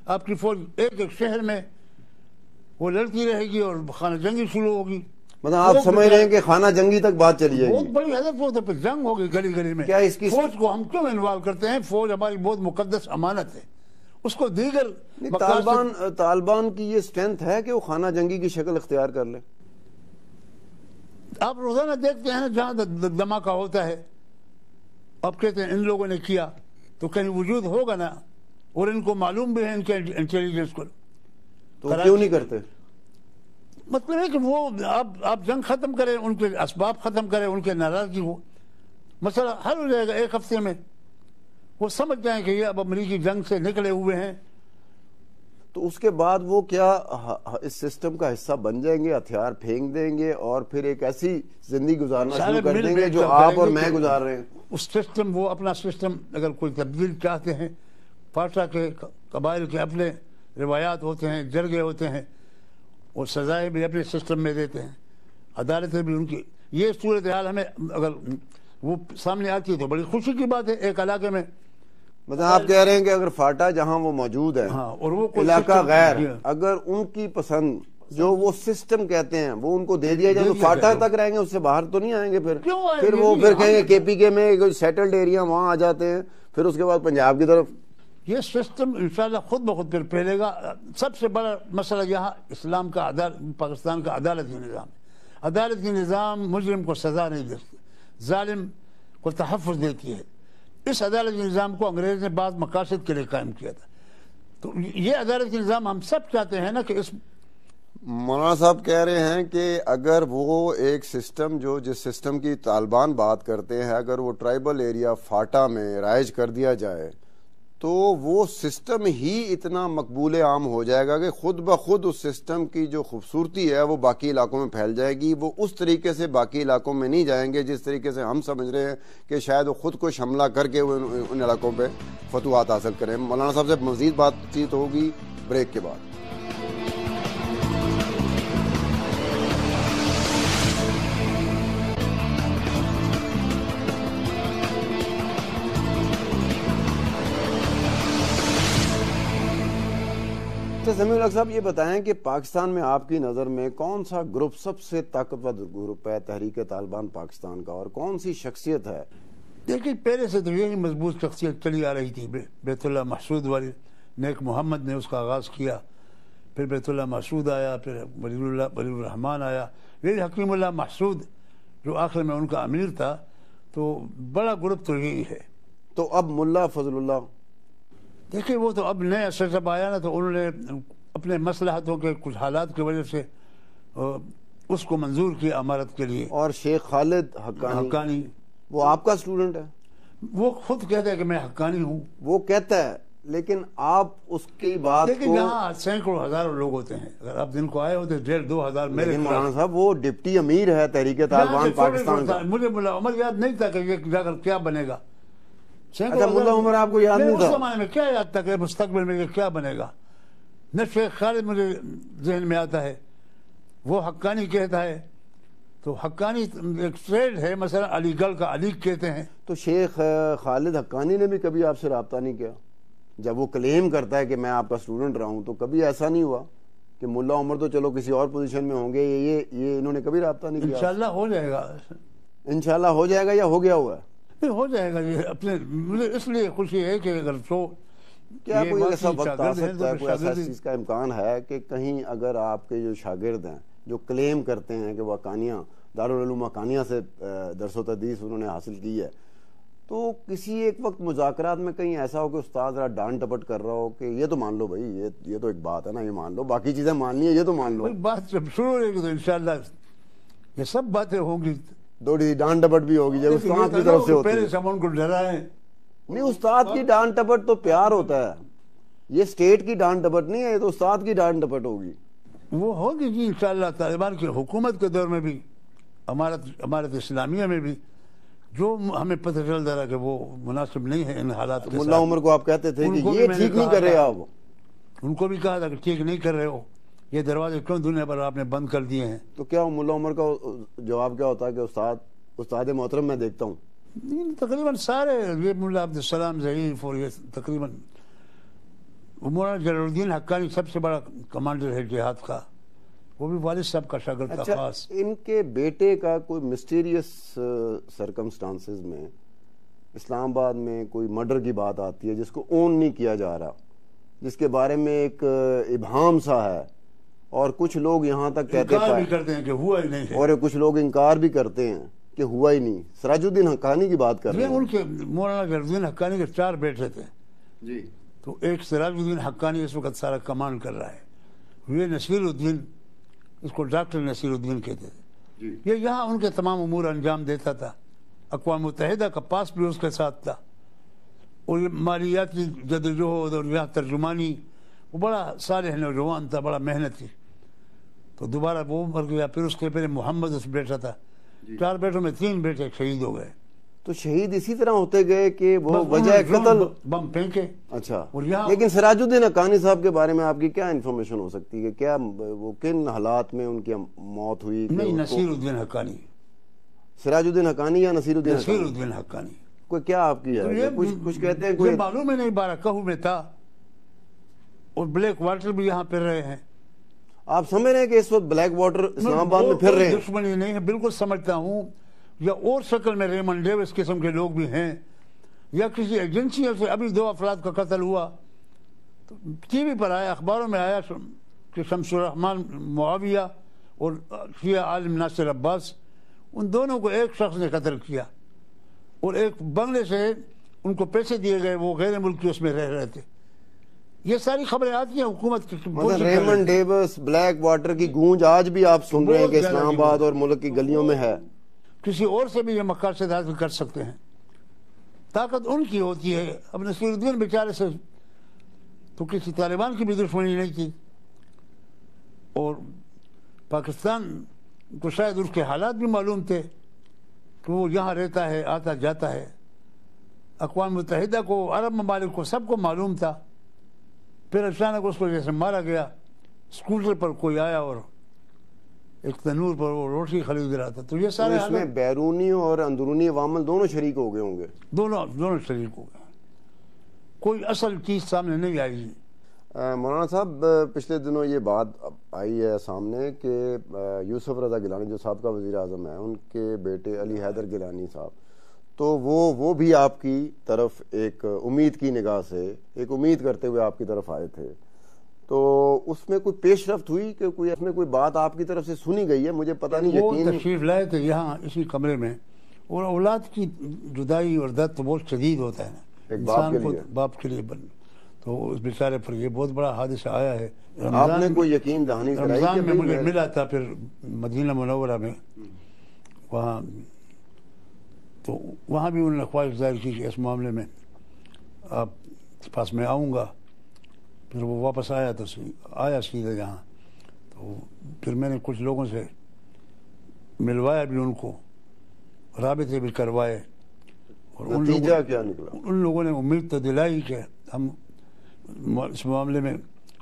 آپ کی فوج ایک ایک شہر میں وہ لڑتی رہے گی اور خانہ جنگی شروع ہوگی۔ مطلب آپ سمجھ رہے ہیں کہ خانہ جنگی تک بات چلی جائے گی۔ بہت بڑی حضرت وہ تو پھر جنگ ہوگی گلی گلی میں۔ کیا اس کی فوج کو ہم کیوں انوالو کرتے ہیں؟ فوج ہماری بہت مقدس امانت ہے۔ اس کو دیگر طالبان طالبان کی یہ سٹرینتھ ہے کہ وہ خانہ جنگی کی شکل اختیار کر لے۔ آپ روزانہ دیکھتے ہیں جہاں دھماکہ ہوتا ہے اب کہتے ہیں ان لوگوں نے کیا تو کہیں وجود ہوگا نا اور ان کو معلوم بھی ہے ان کے انٹیلیجنس کو۔ تو کیوں نہیں کرتے؟ مطلب ہے کہ وہ آپ جنگ ختم کریں ان کے اسباب ختم کریں ان کے ناراضگی ہو۔ مسئلہ حل ہو جائے گا ایک ہفتے میں۔ وہ سمجھ جائیں کہ یہ اب امریکی جنگ سے نکلے ہوئے ہیں۔ تو اس کے بعد وہ کیا اس سسٹم کا حصہ بن جائیں گے ہتھیار پھینک دیں گے اور پھر ایک ایسی زندگی گزارنا شروع کر دیں گے جو آپ اور میں گزار رہے ہیں۔ اس سسٹم وہ اپنا سسٹم اگر کوئی تبدیل چاہتے ہیں پاشا کے قبائل کے اپنے روایات ہوتے ہیں جرگے ہوتے ہیں وہ سزائیں بھی اپنے سسٹم میں دیتے ہیں عدالتیں بھی ان کی۔ یہ صورتحال ہمیں اگر وہ سامنے آتی ہے تو بڑی خوشی کی بات ہے ایک علاقے میں مطلب آپ کہہ رہے ہیں کہ اگر فاٹا جہاں وہ موجود ہے ہاں، علاقہ غیر اگر ان کی پسند جو وہ سسٹم کہتے ہیں وہ ان کو دے دیا جائے تو فاٹا تک رہیں گے اس سے باہر تو نہیں آئیں گے پھر۔ پھر وہ پھر کہیں گے کے پی کے میں سیٹلڈ ایریا وہاں آ جاتے ہیں پھر اس کے بعد پنجاب کی طرف۔ یہ سسٹم انشاءاللہ خود بخود پھر پھیلے گا۔ سب سے بڑا مسئلہ یہاں اسلام کا پاکستان کا عدالتی نظام۔ ہے عدالتی نظام مجرم کو سزا نہیں دیتی ظالم کو تحفظ دیتی ہے۔ اس عدالت نظام کو انگریز نے بعض مقاصد کے لیے قائم کیا تھا۔ تو یہ عدالت نظام ہم سب چاہتے ہیں نا کہ اس مولانا صاحب کہہ رہے ہیں کہ اگر وہ ایک سسٹم جو جس سسٹم کی طالبان بات کرتے ہیں، اگر وہ ٹرائبل ایریا فاٹا میں رائج کر دیا جائے تو وہ سسٹم ہی اتنا مقبول عام ہو جائے گا کہ خود بخود اس سسٹم کی جو خوبصورتی ہے وہ باقی علاقوں میں پھیل جائے گی۔ وہ اس طریقے سے باقی علاقوں میں نہیں جائیں گے جس طریقے سے ہم سمجھ رہے ہیں کہ شاید وہ خود کو شملہ کر کے ان علاقوں پہ فتوحات حاصل کریں۔ مولانا صاحب سے مزید بات چیت ہوگی بریک کے بعد۔ سمیع الگ صاحب یہ بتائیں کہ پاکستان میں آپ کی نظر میں کون سا گروپ سب سے طاقتور گروپ ہے تحریک طالبان پاکستان کا اور کون سی شخصیت ہے؟ دیکھیں پہلے سے تو یہی مضبوط شخصیت چلی آ رہی تھی بیت اللہ محسود والی نیک محمد نے اس کا آغاز کیا پھر بیت اللہ محسود آیا پھر ولی اللہ ولی الرحمان آیا یہی حکیم اللہ محسود جو آخر میں ان کا امیر تھا تو بڑا گروپ تو یہی ہے۔ تو اب ملا فضل اللہ دیکھیں وہ تو اب نئے اثر جب آیا نا تو انہوں نے اپنے مسلحتوں کے کچھ حالات کی وجہ سے اس کو منظور کیا امارت کے لیے۔ اور شیخ خالد حقانی حقانی۔ وہ آپ کا سٹوڈنٹ ہے؟ وہ خود کہتا ہے کہ میں حقانی ہوں۔ وہ کہتا ہے لیکن آپ اس کی بات لیکن یہاں سینکڑوں ہزاروں لوگ ہوتے ہیں۔ اگر آپ دن کو آئے ہوتے ڈیڑھ دو ہزار میرے مولانا صاحب وہ ڈپٹی امیر ہے تحریک طالبان پاکستان کا۔ مجھے ملا عمر یاد نہیں تھا کہ جا کر کیا بنے گا۔ اچھا ملا عمر آپ کو یاد نہیں تھا۔ اس زمانے میں کیا یاد تھا کہ مستقبل میں کیا بنے گا؟ نہ شیخ خالد مجھے ذہن میں آتا ہے وہ حقانی کہتا ہے۔ تو حقانی ایک ٹریڈ ہے مثلا علی گڑھ کا علی کہتے ہیں۔ تو شیخ خالد حقانی نے بھی کبھی آپ سے رابطہ نہیں کیا؟ جب وہ کلیم کرتا ہے کہ میں آپ کا سٹوڈنٹ رہا ہوں تو کبھی ایسا نہیں ہوا کہ ملا عمر تو چلو کسی اور پوزیشن میں ہوں گے؟ یہ یہ انہوں نے کبھی رابطہ نہیں کیا؟ انشاءاللہ ہو جائے گا۔ انشاءاللہ ہو جائے گا یا ہو گیا ہوا ہے؟ ہو جائے گا یہ اپنے مجھے اس لیے خوشی ہے کہ اگر سو کیا کوئی ایسا وقت آ سکتا ہے؟ کوئی ایسا چیز کا امکان ہے کہ کہیں اگر آپ کے جو شاگرد ہیں جو کلیم کرتے ہیں کہ وہ اکانیاں دارالعلوم اکانیہ سے درس و تدیس انہوں نے حاصل کی ہے تو کسی ایک وقت مذاکرات میں کہیں ایسا ہو کہ استاد ذرا ڈانٹ ٹپٹ کر رہا ہو کہ یہ تو مان لو بھائی یہ تو ایک بات ہے نا یہ مان لو باقی چیزیں ماننی ہے یہ تو مان لو۔ بات جب شروع ہوگی تو انشاءاللہ یہ سب باتیں ہوں گی۔ تھوڑی ڈانٹ ٹپٹ بھی ہوگی جب استاد کی طرف سے ہوتی ڈرائیں نہیں استاد کی ڈانٹ ٹپٹ تو پیار ہوتا ہے۔ یہ سٹیٹ کی ڈانٹ ٹپٹ نہیں ہے یہ تو استاد کی ڈانٹ ٹپٹ ہوگی۔ وہ ہوگی جی انشاءاللہ طالبان کی حکومت کے دور میں بھی امارت امارت اسلامیہ میں بھی جو ہمیں پتہ چل رہا کہ وہ مناسب نہیں ہے ان حالات کے ملا عمر کو آپ کہتے تھے کہ یہ ٹھیک نہیں کر رہے آپ۔ ان کو بھی کہا تھا کہ ٹھیک نہیں کر رہے ہو۔ یہ دروازے کیوں دنیا پر آپ نے بند کر دیے ہیں؟ تو کیا ملا عمر کا جواب کیا ہوتا ہے کہ استاد استاد محترم میں دیکھتا ہوں؟ تقریباً سارے ملا عبدالسلام ضعیف اور یہ تقریباً مولانا جلال الدین حقانی سب سے بڑا کمانڈر ہے جہاد کا۔ وہ بھی والد صاحب کا شاگرد تھا اچھا خاص۔ ان کے بیٹے کا کوئی مسٹیریس سرکمسٹانسز میں اسلام آباد میں کوئی مرڈر کی بات آتی ہے جس کو اون نہیں کیا جا رہا جس کے بارے میں ایک ابہام سا ہے اور کچھ لوگ یہاں تک کہتے بھی کرتے ہیں کہ ہوا ہی نہیں اور کچھ لوگ انکار بھی کرتے ہیں کہ ہوا ہی نہیں۔ سراج الدین حقانی کی بات کر رہے ہیں۔ ان کے مولانا جلال حقانی کے چار بیٹے تھے۔ جی۔ تو ایک سراج الدین حقانی اس وقت سارا کمانڈ کر رہا ہے۔ یہ نصیر الدین اس کو ڈاکٹر نصیر الدین کہتے تھے۔ جی۔ یہ یہاں ان کے تمام امور انجام دیتا تھا۔ اقوام متحدہ کا پاس بھی اس کے ساتھ تھا۔ اور مالیاتی جدوجہد اور یہاں ترجمانی وہ بڑا صالح نوجوان تھا بڑا محنتی۔ تو دوبارہ وہ مر گیا پھر اس کے پہلے محمد اس بیٹا تھا۔ جی۔ چار بیٹوں میں تین بیٹے شہید ہو گئے۔ تو شہید اسی طرح ہوتے گئے کہ وہ وجہ قتل بم پھینکے۔ اچھا۔ لیکن سراج الدین حقانی صاحب کے بارے میں آپ کی کیا انفارمیشن ہو سکتی ہے؟ کیا وہ کن حالات میں ان کی موت ہوئی؟ نہیں نصیر الدین حقانی۔ سراج الدین حقانی یا نصیر الدین نصیر الدین حقانی۔ کوئی کیا آپ کی ہے؟ کچھ کہتے ہیں کوئی معلوم ہے نہیں بارہ کہو میں تھا۔ اور بلیک واٹر بھی یہاں پھر رہے ہیں۔ آپ سمجھ رہے ہیں کہ اس وقت بلیک واٹر اسلام آباد میں پھر رہے ہیں؟ دشمنی نہیں ہے بالکل سمجھتا ہوں۔ یا اور شکل میں ریمن ڈیوس قسم کے لوگ بھی ہیں یا کسی ایجنسی سے ابھی دو افراد کا قتل ہوا۔ ٹی وی پر آیا اخباروں میں آیا کہ شمس الرحمان معاویہ اور شیعہ عالم ناصر عباس ان دونوں کو ایک شخص نے قتل کیا۔ اور ایک بنگلے سے ان کو پیسے دیے گئے وہ غیر ملکی اس میں رہ رہے تھے۔ یہ ساری خبریں آتی ہیں حکومت کی ریمن ڈیوس بلیک واٹر کی گونج آج بھی آپ سن رہے ہیں کہ اسلام آباد اور ملک کی گلیوں میں ہے۔ کسی اور سے بھی یہ مقاصد حاصل کر سکتے ہیں۔ طاقت ان کی ہوتی ہے۔ اب نصیر الدین بیچارے سے تو کسی طالبان کی بھی دشمنی نہیں تھی۔ اور پاکستان کو شاید اس کے حالات بھی معلوم تھے کہ وہ یہاں رہتا ہے آتا جاتا ہے۔ اقوام متحدہ کو عرب ممالک کو سب کو معلوم تھا۔ پھر اچانک اس کو جیسے مارا گیا اسکوٹر پر کوئی آیا اور ایک تنور پر وہ روٹی خرید رہا تھا تو یہ سارے اس میں بیرونی اور اندرونی عوامل دونوں شریک ہو گئے ہوں گے دونوں دونوں شریک ہو گئے کوئی اصل چیز سامنے نہیں آئی مولانا صاحب پچھلے دنوں یہ بات آئی ہے سامنے کہ یوسف رضا گیلانی جو سابقہ وزیر اعظم ہیں ان کے بیٹے علی حیدر گیلانی صاحب تو وہ وہ بھی آپ کی طرف ایک امید کی نگاہ سے ایک امید کرتے ہوئے آپ کی طرف آئے تھے۔ تو اس میں کوئی پیش رفت ہوئی کہ کوئی اس میں کوئی بات آپ کی طرف سے سنی گئی ہے؟ مجھے پتہ نہیں وہ تشریف لائے تھے یہاں اسی کمرے میں۔ اور اولاد کی جدائی اور درد بہت شدید ہوتا ہے۔ ایک باپ کے لیے۔ باپ کے لیے بن تو اس بیچارے پر یہ بہت بڑا حادثہ آیا ہے۔ آپ نے کوئی یقین دہانی رمضان میں مجھے ملا تھا پھر مدینہ منورہ میں۔ وہاں تو وہاں بھی انہوں نے خواہش ظاہر کی کہ اس معاملے میں آپ کے پاس میں آؤں گا۔ پھر وہ واپس آیا تو آیا سیدھے یہاں۔ تو پھر میں نے کچھ لوگوں سے ملوایا بھی ان کو رابطے بھی کروائے۔ اور ان لوگوں کیا نکلا؟ ان لوگوں نے امید تو دلائی کہ ہم اس معاملے میں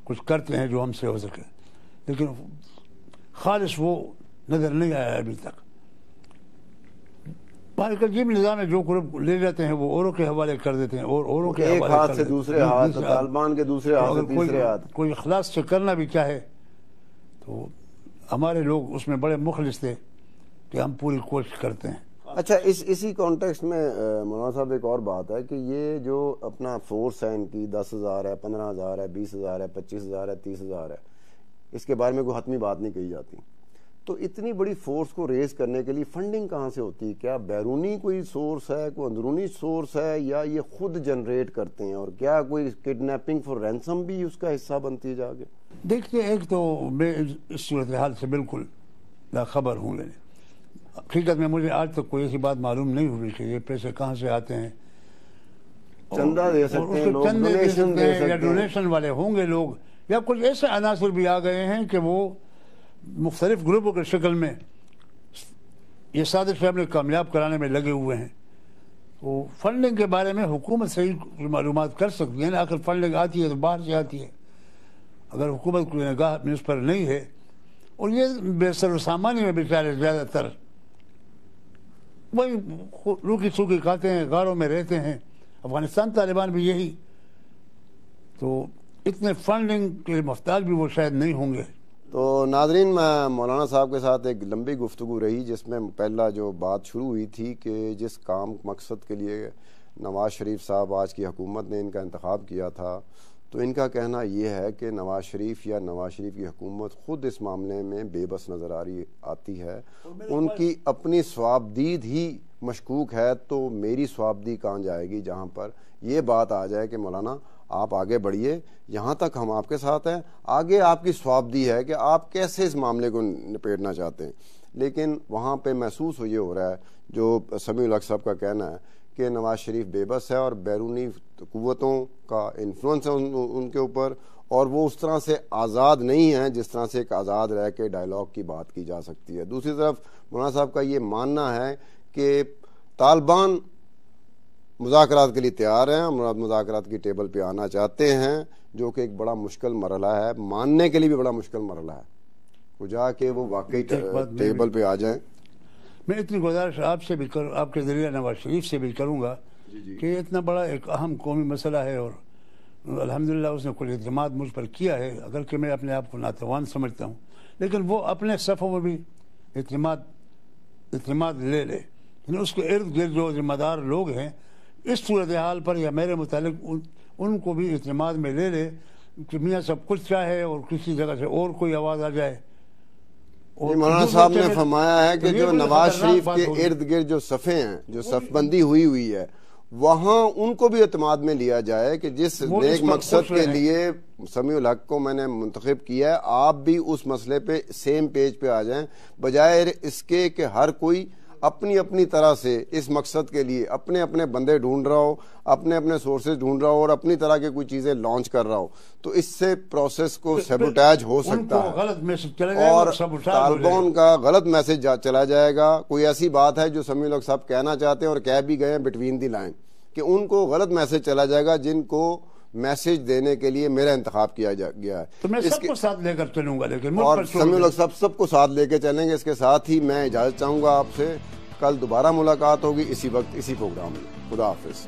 کچھ کرتے ہیں جو ہم سے ہو سکے۔ لیکن خالص وہ نظر نہیں آیا ابھی تک۔ ایک عجیب نظام ہے جو گروپ لے جاتے ہیں وہ اوروں کے حوالے کر دیتے ہیں اور اوروں کے ایک ہاتھ سے دوسرے ہاتھ طالبان کے دوسرے ہاتھ سے تیسرے ہاتھ کوئی اخلاص سے کرنا بھی چاہے تو ہمارے لوگ اس میں بڑے مخلص تھے کہ ہم پوری کوشش کرتے ہیں۔ اچھا اس اسی کانٹیکس میں مولانا صاحب ایک اور بات ہے کہ یہ جو اپنا فورس ہے ان کی دس ہزار ہے پندرہ ہزار ہے بیس ہزار ہے پچیس ہزار ہے تیس ہزار ہے اس کے بارے میں کوئی حتمی بات نہیں کہی جاتی۔ تو اتنی بڑی فورس کو ریز کرنے کے لیے فنڈنگ کہاں سے ہوتی ہے؟ کیا بیرونی کوئی سورس ہے کوئی اندرونی سورس ہے یا یہ خود جنریٹ کرتے ہیں؟ اور کیا کوئی کڈنیپنگ فور رینسم بھی اس کا حصہ بنتی ہے جاگے دیکھتے ایک تو میں اس صورتحال سے بالکل خبر ہوں لینے حقیقت میں مجھے آج تک کوئی ایسی بات معلوم نہیں ہوئی کہ یہ پیسے کہاں سے آتے ہیں۔ چندہ دے سکتے ہیں لوگ ہیں ڈونیشن والے ہوں گے لوگ یا کچھ ایسے عناصر بھی آ گئے ہیں کہ وہ مختلف گروپوں کے شکل میں یہ سازش میں کامیاب کرانے میں لگے ہوئے ہیں۔ تو فنڈنگ کے بارے میں حکومت صحیح معلومات کر سکتی ہے نا یعنی فنڈنگ آتی ہے تو باہر سے آتی ہے۔ اگر حکومت کو نگاہ اس پر نہیں ہے، اور یہ بے سر و سامانی میں بیچارے زیادہ تر وہی روکی سوکھی کھاتے ہیں، غاروں میں رہتے ہیں۔ افغانستان طالبان بھی یہی۔ تو اتنے فنڈنگ کے مفتاج بھی وہ شاید نہیں ہوں گے۔ تو ناظرین میں مولانا صاحب کے ساتھ ایک لمبی گفتگو رہی جس میں پہلا جو بات شروع ہوئی تھی کہ جس کام مقصد کے لیے نواز شریف صاحب آج کی حکومت نے ان کا انتخاب کیا تھا تو ان کا کہنا یہ ہے کہ نواز شریف یا نواز شریف کی حکومت خود اس معاملے میں بے بس نظر آ رہی آتی ہے۔ ان کی اپنی سوابدید ہی مشکوک ہے تو میری سوابدی کہاں جائے گی جہاں پر یہ بات آ جائے کہ مولانا آپ آگے بڑھیے، یہاں تک ہم آپ کے ساتھ ہیں۔ آگے آپ کی سوابدی ہے کہ آپ کیسے اس معاملے کو نپیٹنا چاہتے ہیں۔ لیکن وہاں پہ محسوس ہو یہ ہو رہا ہے، جو سمیع الحق صاحب کا کہنا ہے کہ نواز شریف بے بس ہے اور بیرونی قوتوں کا انفلوئنس ہے ان کے اوپر، اور وہ اس طرح سے آزاد نہیں ہیں جس طرح سے ایک آزاد رہ کے ڈائلاگ کی بات کی جا سکتی ہے۔ دوسری طرف مولانا صاحب کا یہ ماننا ہے کہ طالبان مذاکرات کے لیے تیار ہیں۔ مراد مذاکرات کی ٹیبل پہ آنا چاہتے ہیں جو کہ ایک بڑا مشکل مرحلہ ہے۔ ماننے کے لیے بھی بڑا مشکل مرحلہ ہے۔ وہ جا کے وہ واقعی ٹیبل پہ آ جائیں۔ میں اتنی گزارش آپ سے بھی کروں آپ کے ذریعہ نواز شریف سے بھی کروں گا جی، جی۔ کہ اتنا بڑا ایک اہم قومی مسئلہ ہے اور الحمدللہ اس نے کل اعتماد مجھ پر کیا ہے۔ اگر کہ میں اپنے آپ کو ناتوان سمجھتا ہوں لیکن وہ اپنے صفوں میں بھی اعتماد اعتماد لے لے۔ یعنی اس کے ارد گرد جو ذمہ دار لوگ ہیں اس صورتحال پر یا میرے متعلق ان کو بھی اعتماد میں لے لے کہ میاں سب کچھ چاہے اور کسی جگہ سے اور کوئی آواز آ جائے۔ مولانا صاحب نے فرمایا ہے کہ جو نواز شریف کے ارد گرد جو صفے ہیں جو صف بندی ہوئی ہوئی ہے وہاں ان کو بھی اعتماد میں لیا جائے کہ جس نیک مقصد کے لیے سمیع الحق کو میں نے منتخب کیا ہے آپ بھی اس مسئلے پہ سیم پیج پہ آ جائیں۔ بجائے اس کے کہ ہر کوئی اپنی اپنی طرح سے اس مقصد کے لیے اپنے اپنے بندے ڈھونڈ رہا ہو اپنے اپنے سورسز ڈھونڈ رہا ہو اور اپنی طرح کے کوئی چیزیں لانچ کر رہا ہو تو اس سے پروسیس کو سیبوٹیج ہو سکتا ہے۔ غلط میسج اور طالبان کا غلط میسج چلا جائے گا۔ کوئی ایسی بات ہے جو سمی لوگ صاحب کہنا چاہتے ہیں اور کہہ بھی گئے ہیں بٹوین دی لائن کہ ان کو غلط میسج چلا جائے گا جن کو میسج دینے کے لیے میرا انتخاب کیا گیا ہے۔ تو میں سب کو ساتھ لے کر چلوں گا لیکن اور پر چھوڑ سمی دیں۔ لوگ سب سب کو ساتھ لے کے چلیں گے۔ اس کے ساتھ ہی میں اجازت چاہوں گا آپ سے کل دوبارہ ملاقات ہوگی اسی وقت اسی پروگرام میں۔ خدا حافظ۔